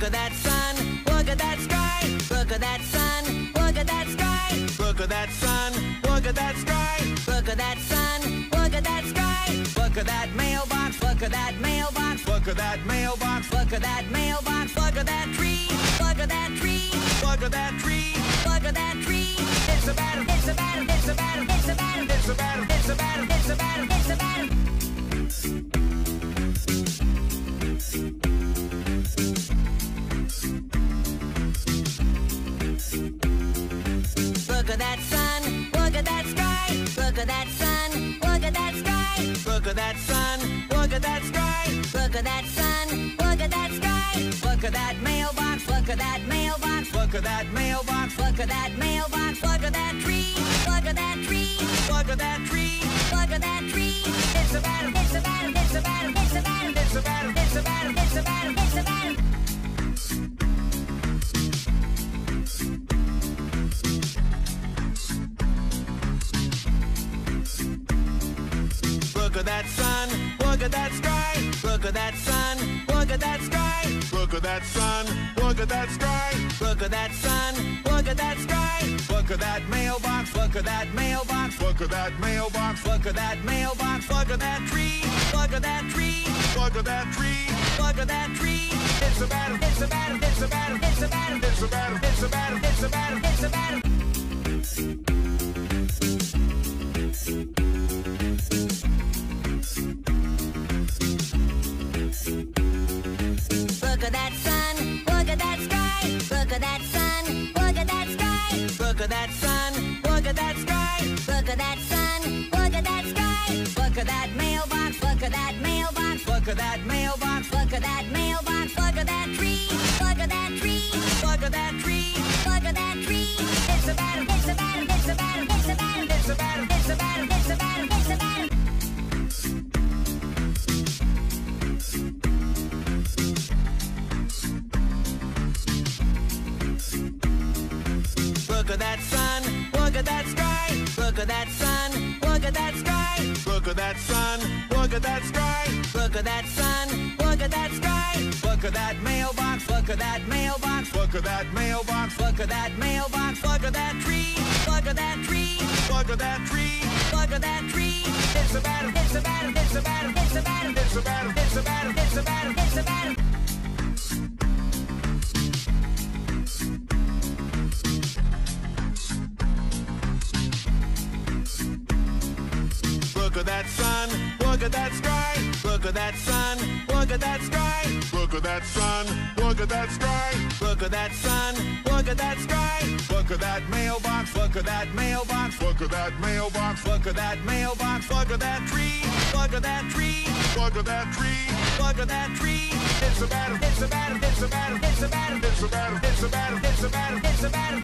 Look at that sun, look at that sky. Look at that sun, look at that sky. Look at that sun, look at that sky. Look at that sun, look at that sky. Look at that mailbox, look at that mailbox. Look at that mailbox, look at that mailbox. Look at that tree, look at that tree. Look at that tree, look at that tree. It's a battle, it's a battle, it's a battle, it's a battle, it's a battle, it's a battle, it's a battle. At that sun. Look at that sky. Look at that sun. Look at that sky. Look at that sun. Look at that sky. Look at that mailbox. Look at that mailbox. Look at that mailbox. Look at that mailbox. Look at that tree. Look at that tree. Look at that tree. Look at that tree. It's a battle. It's a battle. It's a battle. It's a battle. It's a battle. It's a battle. It's a battle. It's a Look at that sun. Look at that sky. Look at that sun. Look at that sky. Look at that sun. Look at that sky. Look at that sun. Look at that sky. Look at that mailbox. Look at that mailbox. Look at that mailbox. Look at that mailbox. Look at that tree. Look at that tree. Look at that tree. Look at that tree. It's a battle. It's a battle. It's a battle. It's a battle. It's a battle. It's a battle. It's a battle. It's a battle. Look at that sun. Look at that sky. Look at that sun. Look at that sky. Look at that sun. Look at that sky. Look at that sun. Look at that sky. Look at that mailbox. Look at that mailbox. Look at that mailbox. Look at that mailbox. Look at that tree. Look at that tree. Look at that tree. Look at that tree. It's a. A Look at that sun. Look at that sky. Look at that sun. Look at that sky. Look at that sun. Look at that sky. Look at that sun. Look at that sky. Look at that mailbox. Look at that mailbox. Look at that mailbox. Look at that mailbox. Look at that tree. Look at that tree. Look at that tree. at that sun, look at that sky, look at that sun, look at that sky, look at that sun, look at that sky, look at that sun, look at that sky, look at that mailbox, look at that mailbox, look at that mailbox, look at that mailbox, look at that tree, look at that tree, look at that tree, look at that tree. It's a battle, it's a battle, it's a battle, it's a battle, it's a battle, it's a battle, it's a battle, it's a battle.